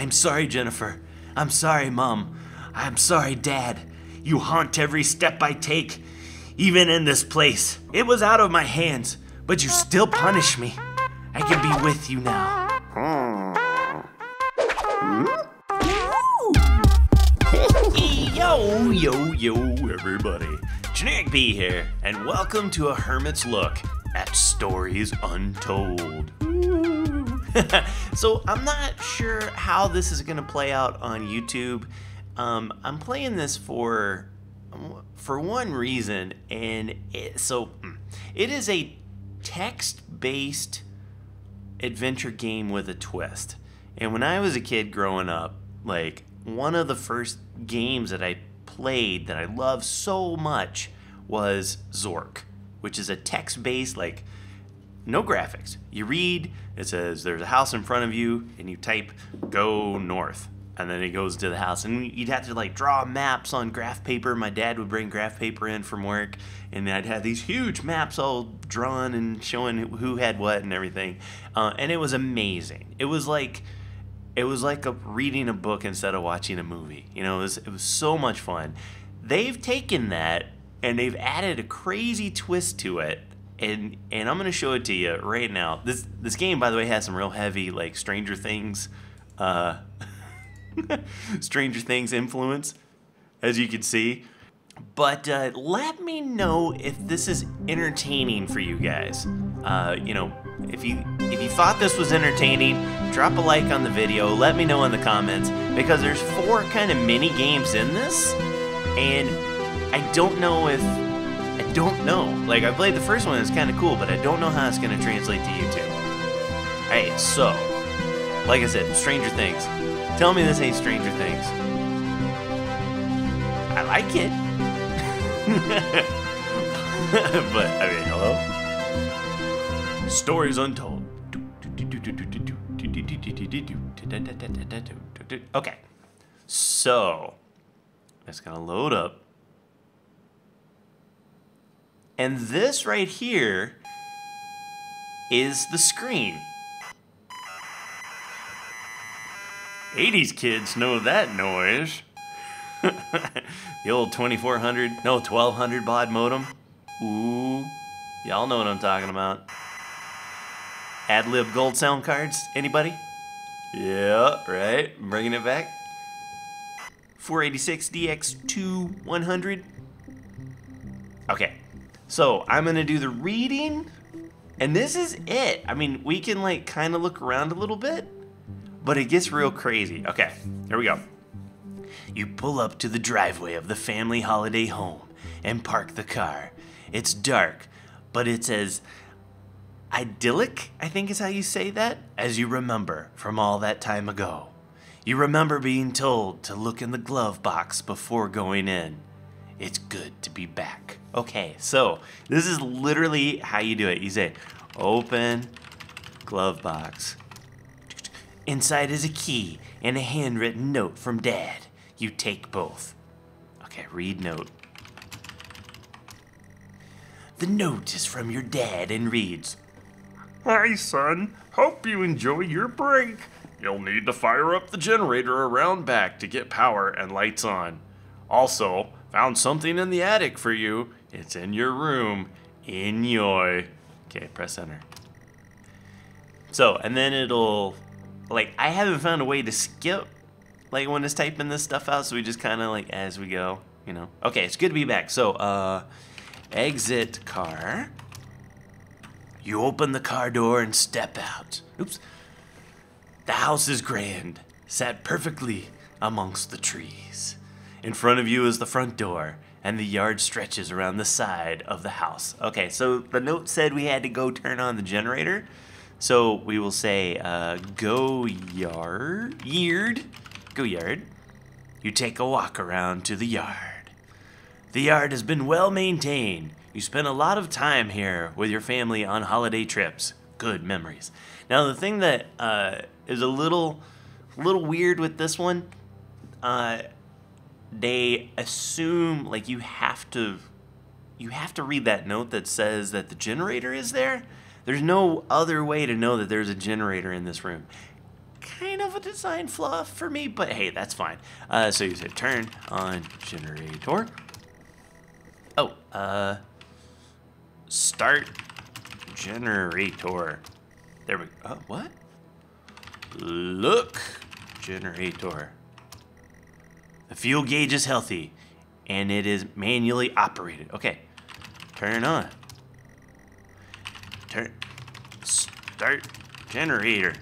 I'm sorry, Jennifer. I'm sorry, Mom. I'm sorry, Dad. You haunt every step I take, even in this place. It was out of my hands, but you still punish me. I can be with you now. yo, yo, yo, everybody. Generikb here, and welcome to a Hermit's Look at Stories Untold. so, I'm not sure how this is going to play out on YouTube. Um, I'm playing this for for one reason, and it, so hmm, it is a text-based adventure game with a twist. And when I was a kid growing up, like one of the first games that I played that I loved so much was Zork, which is a text-based like no graphics. You read, it says there's a house in front of you, and you type go north. And then it goes to the house, and you'd have to like draw maps on graph paper. My dad would bring graph paper in from work, and I'd have these huge maps all drawn and showing who had what and everything. Uh, and it was amazing. It was like it was like a, reading a book instead of watching a movie. You know, it was, it was so much fun. They've taken that and they've added a crazy twist to it. And, and I'm gonna show it to you right now. This this game, by the way, has some real heavy like Stranger Things, uh, Stranger Things influence, as you can see. But uh, let me know if this is entertaining for you guys. Uh, you know, if you if you thought this was entertaining, drop a like on the video. Let me know in the comments because there's four kind of mini games in this, and I don't know if don't know. Like I played the first one, it's kind of cool, but I don't know how it's gonna translate to YouTube. Alright, so like I said, Stranger Things. Tell me this ain't Stranger Things. I like it. but I mean, hello. Stories Untold. Okay, so it's gonna load up, and this right here is the screen. 80s kids know that noise. the old 2400, no, 1200 baud modem. Ooh, y'all know what I'm talking about. Adlib gold sound cards, anybody? Yeah, right, bringing it back. 486 DX2 100. Okay, so I'm gonna do the reading, and this is it. I mean, we can like kind of look around a little bit, but it gets real crazy. Okay, here we go. You pull up to the driveway of the family holiday home and park the car. It's dark, but it's as idyllic, I think is how you say that, as you remember from all that time ago. You remember being told to look in the glove box before going in. It's good to be back. Okay, so this is literally how you do it. You say, open glove box. Inside is a key and a handwritten note from Dad. You take both. Okay, read note. The note is from your dad and reads Hi, son. Hope you enjoy your break. You'll need to fire up the generator around back to get power and lights on. Also, found something in the attic for you. It's in your room. In your. Okay, press enter. So, and then it'll. Like, I haven't found a way to skip, like, when it's typing this stuff out, so we just kind of, like, as we go, you know. Okay, it's good to be back. So, uh, exit car. You open the car door and step out. Oops. The house is grand, sat perfectly amongst the trees. In front of you is the front door, and the yard stretches around the side of the house. Okay, so the note said we had to go turn on the generator. So we will say, uh, go yard, yard, go yard. You take a walk around to the yard. The yard has been well maintained. You spend a lot of time here with your family on holiday trips. Good memories. Now the thing that uh, is a little, little weird with this one, uh, they assume like you have to, you have to read that note that says that the generator is there. There's no other way to know that there's a generator in this room. kind of a design flaw for me, but hey, that's fine. Uh, so you say turn on generator. Oh, uh, start generator. There we go. Oh, what? Look, generator. The fuel gauge is healthy and it is manually operated. Okay, turn on. Turn, start generator.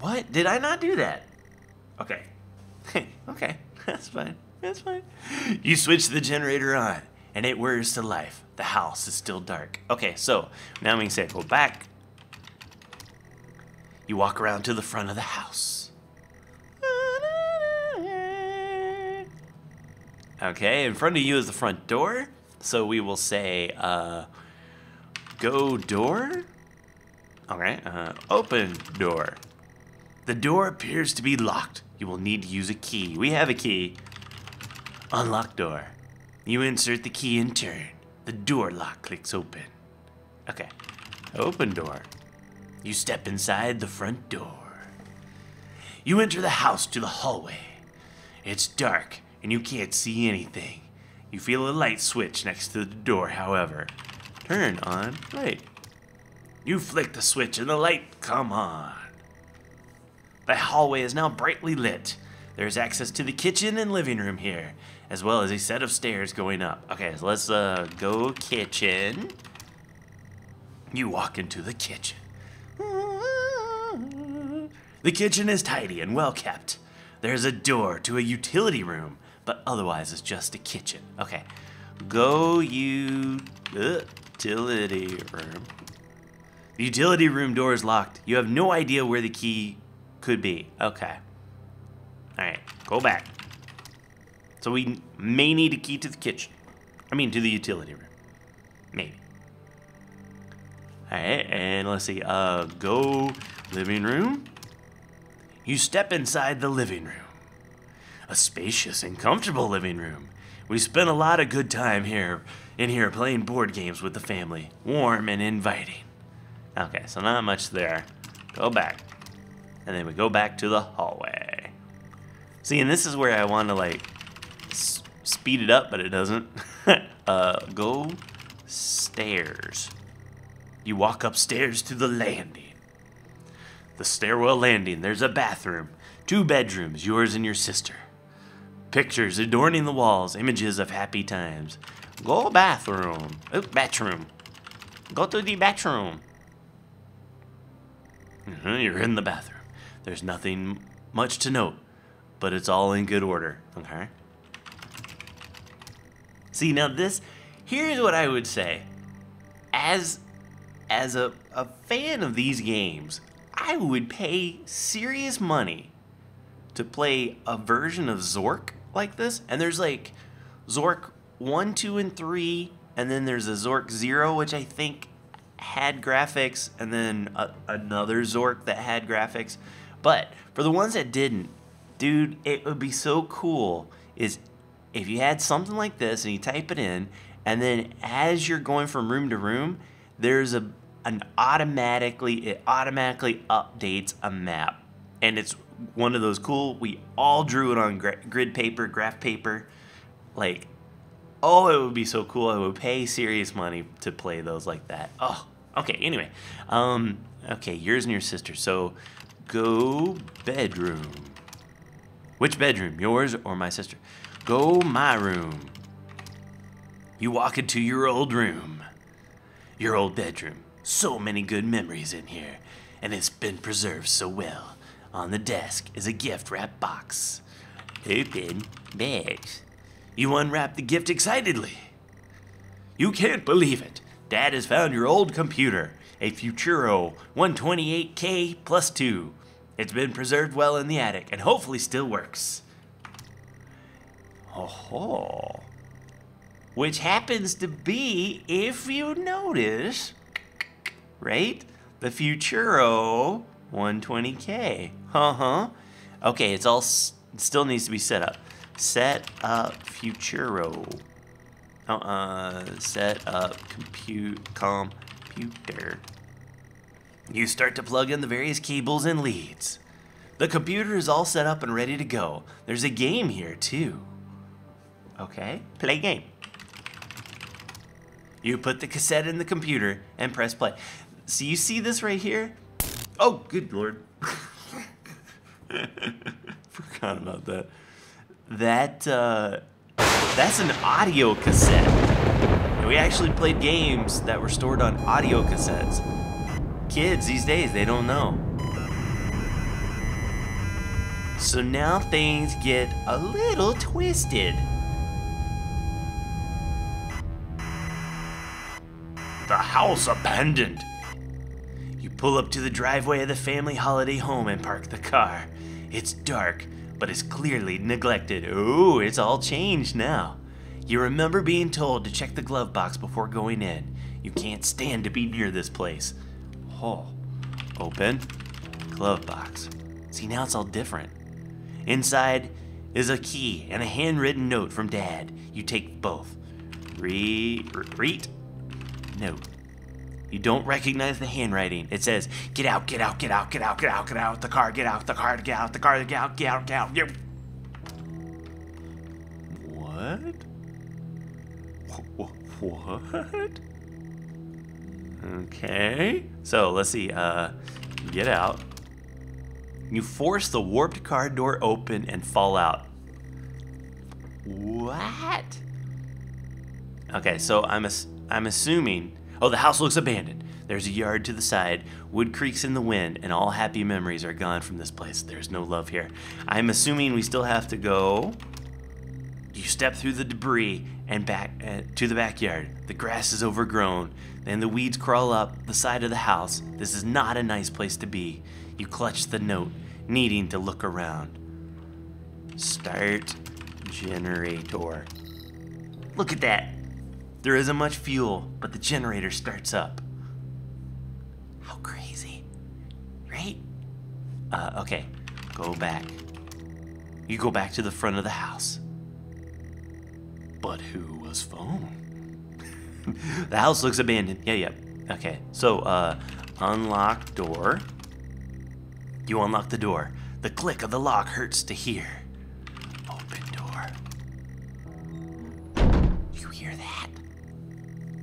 What? Did I not do that? Okay. okay, that's fine. That's fine. You switch the generator on and it whirs to life. The house is still dark. Okay, so now we can say go back. You walk around to the front of the house. Okay, in front of you is the front door. So we will say, uh, go door. Okay, uh, open door. The door appears to be locked. You will need to use a key. We have a key. Unlock door. You insert the key in turn. The door lock clicks open. Okay. Open door. You step inside the front door. You enter the house to the hallway. It's dark and you can't see anything. You feel a light switch next to the door, however. Turn on light. You flick the switch and the light come on. The hallway is now brightly lit. There's access to the kitchen and living room here, as well as a set of stairs going up. Okay, so let's uh, go kitchen. You walk into the kitchen. The kitchen is tidy and well kept. There's a door to a utility room, but otherwise it's just a kitchen. Okay, go utility room. The utility room door is locked. You have no idea where the key could be. Okay. Alright, go back. So we may need a key to the kitchen. I mean, to the utility room. Maybe. Alright, and let's see. Uh, go living room. You step inside the living room. A spacious and comfortable living room. We spent a lot of good time here in here playing board games with the family. Warm and inviting. Okay, so not much there. Go back. And then we go back to the hallway. See, and this is where I want to like speed it up, but it doesn't. uh, go stairs. You walk upstairs to the landing. The stairwell landing, there's a bathroom, two bedrooms, yours and your sister. Pictures adorning the walls, images of happy times. Go bathroom. Oh, bathroom. Go to the bathroom. Mhm, You're in the bathroom. There's nothing much to note, but it's all in good order. Okay. See now this, here's what I would say. As as a, a fan of these games, I would pay serious money to play a version of Zork like this. And there's like Zork 1, 2, and 3, and then there's a Zork 0, which I think had graphics, and then a, another Zork that had graphics. But for the ones that didn't, dude, it would be so cool is if you had something like this and you type it in, and then as you're going from room to room, there's a an automatically it automatically updates a map, and it's one of those cool. We all drew it on grid paper, graph paper, like. Oh, it would be so cool. I would pay serious money to play those like that. Oh, okay. Anyway, um, okay, yours and your sister. So, go bedroom. Which bedroom, yours or my sister? Go my room. You walk into your old room, your old bedroom. So many good memories in here, and it's been preserved so well. On the desk is a gift wrap box. Open bags. You unwrap the gift excitedly. You can't believe it. Dad has found your old computer, a Futuro 128K plus 2. It's been preserved well in the attic and hopefully still works. Oh, which happens to be, if you notice, right? The Futuro 120K. Uh huh. Okay, it's all it still needs to be set up. Set up Futuro. Uh, uh set up compute computer. You start to plug in the various cables and leads. The computer is all set up and ready to go. There's a game here, too. Okay, play game. You put the cassette in the computer and press play. So you see this right here? Oh, good lord. Forgot about that. That, uh, that's an audio cassette. And we actually played games that were stored on audio cassettes. Kids these days, they don't know. So now things get a little twisted. The house abandoned. Pull up to the driveway of the family holiday home and park the car. It's dark, but it's clearly neglected. Ooh, it's all changed now. You remember being told to check the glove box before going in. You can't stand to be near this place. Oh, open, glove box. See, now it's all different. Inside is a key and a handwritten note from Dad. You take both. Read, read, note. You don't recognize the handwriting. It says, "Get out, get out, get out, get out, get out, get out the car, get out the car, get out the car, get out, get out, get out." You. What? What? Okay. So let's see. Uh, get out. You force the warped car door open and fall out. What? Okay, so I'm ass- I'm assuming. Oh, the house looks abandoned. There's a yard to the side, wood creaks in the wind, and all happy memories are gone from this place. There's no love here. I'm assuming we still have to go. You step through the debris and back uh, to the backyard. The grass is overgrown. Then the weeds crawl up the side of the house. This is not a nice place to be. You clutch the note, needing to look around. Start generator. Look at that. There isn't much fuel, but the generator starts up. How crazy. Right? Uh, okay. Go back. You go back to the front of the house. But who was phone? the house looks abandoned. Yeah, yeah. Okay. So, uh, unlock door. You unlock the door. The click of the lock hurts to hear.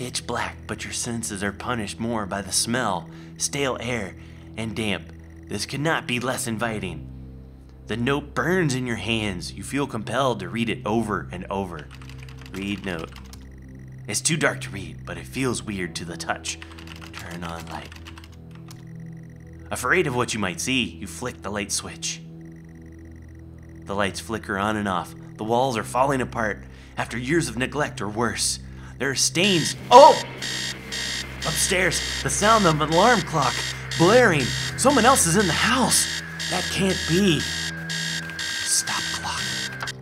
Pitch black, but your senses are punished more by the smell, stale air, and damp. This could not be less inviting. The note burns in your hands. You feel compelled to read it over and over. Read note. It's too dark to read, but it feels weird to the touch. Turn on light. Afraid of what you might see, you flick the light switch. The lights flicker on and off. The walls are falling apart after years of neglect or worse. There are stains. Oh! Upstairs, the sound of an alarm clock blaring. Someone else is in the house. That can't be. Stop clock.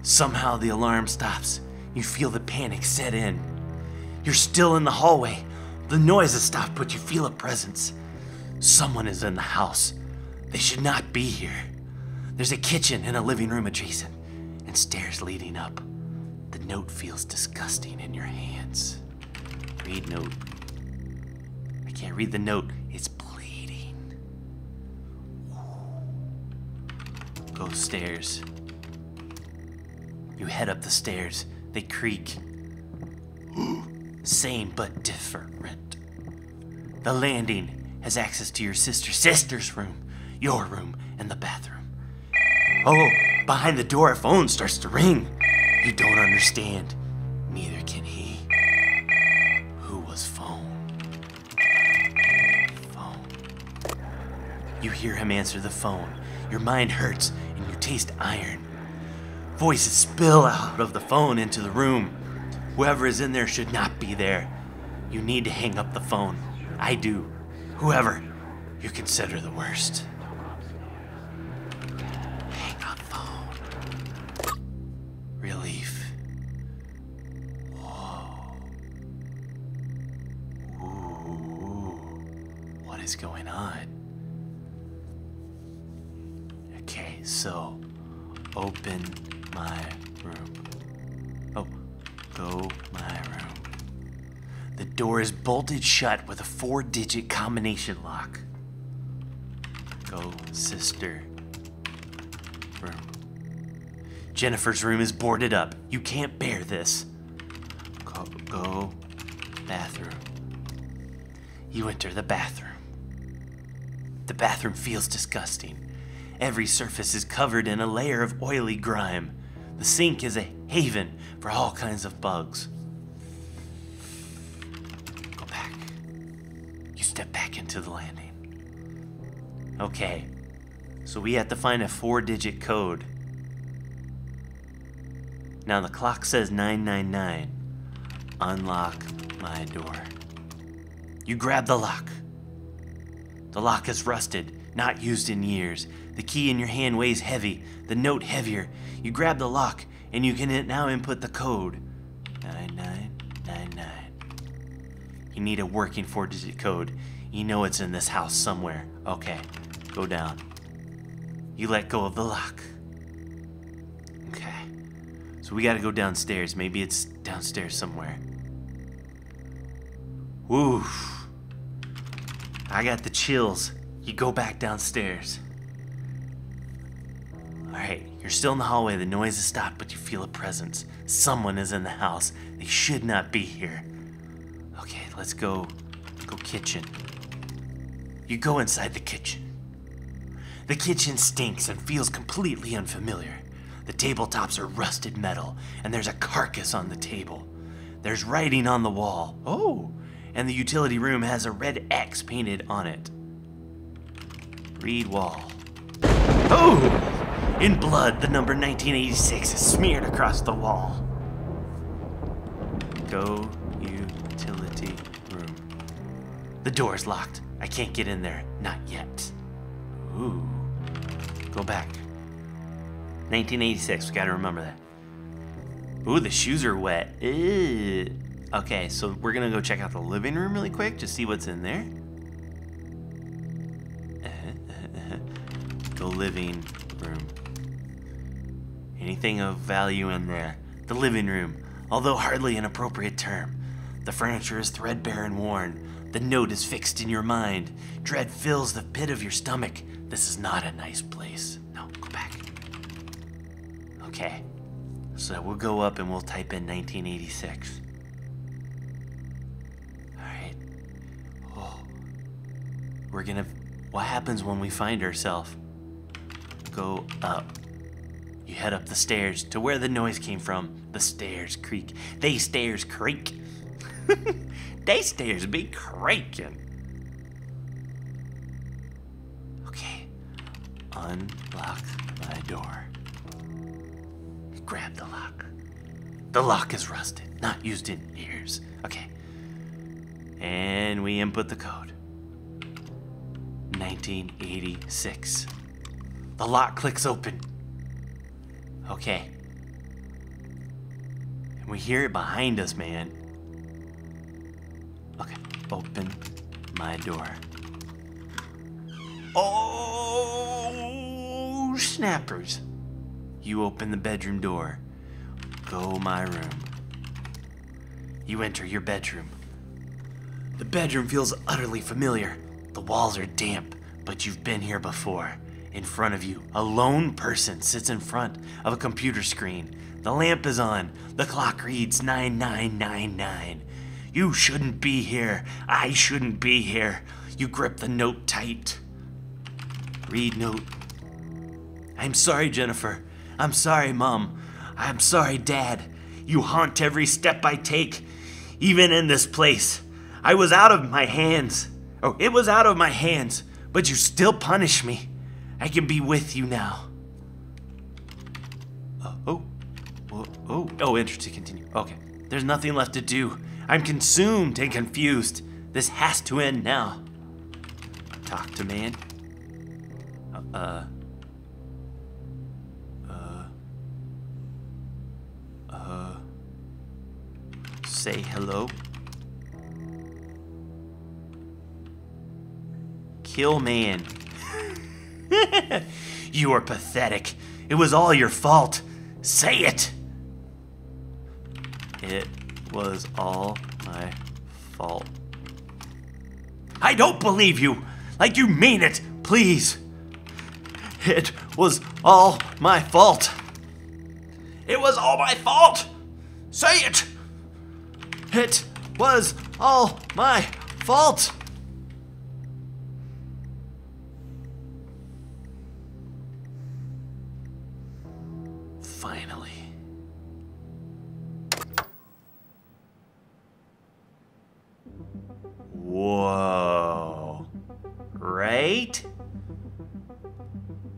Somehow the alarm stops. You feel the panic set in. You're still in the hallway. The noise has stopped, but you feel a presence. Someone is in the house. They should not be here. There's a kitchen and a living room adjacent, and stairs leading up. The note feels disgusting in your hands. Read note. I can't read the note. It's bleeding. Go stairs. You head up the stairs. They creak. Same but different. The landing has access to your sister's sister's room, your room, and the bathroom. Oh, behind the door, a phone starts to ring. You don't understand. Neither can he. Who was phone? Phone. You hear him answer the phone. Your mind hurts and you taste iron. Voices spill out of the phone into the room. Whoever is in there should not be there. You need to hang up the phone. I do. Whoever, you consider the worst. Is going on? Okay, so open my room. Oh, go my room. The door is bolted shut with a four digit combination lock. Go, sister. Room. Jennifer's room is boarded up. You can't bear this. Go, go, bathroom. You enter the bathroom. The bathroom feels disgusting. Every surface is covered in a layer of oily grime. The sink is a haven for all kinds of bugs. Go back. You step back into the landing. Okay, so we have to find a four digit code. Now the clock says 999. Unlock my door. You grab the lock. The lock is rusted, not used in years. The key in your hand weighs heavy, the note heavier. You grab the lock, and you can now input the code 9999. You need a working four digit code. You know it's in this house somewhere. Okay, go down. You let go of the lock. Okay. So we gotta go downstairs. Maybe it's downstairs somewhere. Woof. I got the chills. You go back downstairs. Alright, you're still in the hallway. The noise has stopped, but you feel a presence. Someone is in the house. They should not be here. Okay, let's go. Go kitchen. You go inside the kitchen. The kitchen stinks and feels completely unfamiliar. The tabletops are rusted metal, and there's a carcass on the table. There's writing on the wall. Oh, and the utility room has a red X painted on it. Read wall. Oh! In blood, the number 1986 is smeared across the wall. Go utility room. The door is locked. I can't get in there. Not yet. Ooh. Go back. 1986. We gotta remember that. Ooh, the shoes are wet. Ew. Okay, so we're gonna go check out the living room really quick to see what's in there. the living room. Anything of value in there? The living room, although hardly an appropriate term. The furniture is threadbare and worn. The note is fixed in your mind. Dread fills the pit of your stomach. This is not a nice place. No, go back. Okay. So we'll go up and we'll type in 1986. We're gonna. What happens when we find ourselves? Go up. You head up the stairs to where the noise came from. The stairs creak. They stairs creak. they stairs be creaking. Okay. Unlock my door. Grab the lock. The lock is rusted, not used in years. Okay. And we input the code 1986. The lock clicks open. Okay. And we hear it behind us, man. Okay, open my door. Oh, snappers. You open the bedroom door. Go my room. You enter your bedroom. The bedroom feels utterly familiar. The walls are damp, but you've been here before. In front of you, a lone person sits in front of a computer screen. The lamp is on. The clock reads 9999. You shouldn't be here. I shouldn't be here. You grip the note tight. Read note. I'm sorry, Jennifer. I'm sorry, Mom. I'm sorry, Dad. You haunt every step I take, even in this place. I was out of my hands. Oh, it was out of my hands, but you still punish me. I can be with you now. Uh, oh. Oh, oh, oh, enter to continue. Okay. There's nothing left to do. I'm consumed and confused. This has to end now. Talk to man. Uh, uh. Uh. Uh. Say hello. Kill man. you are pathetic. It was all your fault. Say it. It was all my fault. I don't believe you! Like you mean it, please! It was all my fault! It was all my fault! Say it! It was all my fault!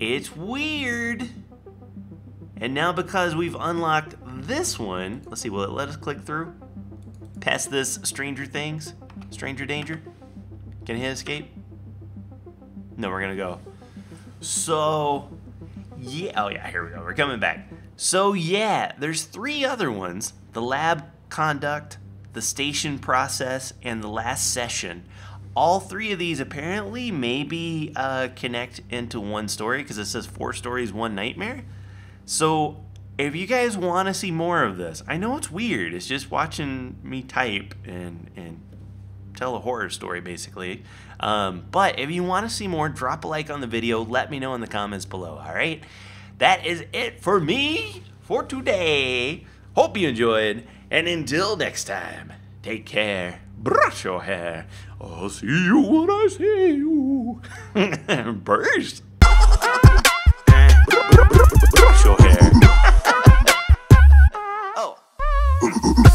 It's weird. And now because we've unlocked this one, let's see, will it let us click through? Past this Stranger Things? Stranger Danger? Can hit escape? No, we're gonna go. So, yeah, oh yeah, here we go, we're coming back. So yeah, there's three other ones. The lab conduct, the station process, and the last session. All three of these apparently maybe uh, connect into one story because it says four stories, one nightmare. So if you guys want to see more of this, I know it's weird. It's just watching me type and and tell a horror story basically. Um, but if you want to see more, drop a like on the video. Let me know in the comments below. All right, that is it for me for today. Hope you enjoyed, and until next time, take care brush your hair. I'll see you when I see you. Brush your hair. oh.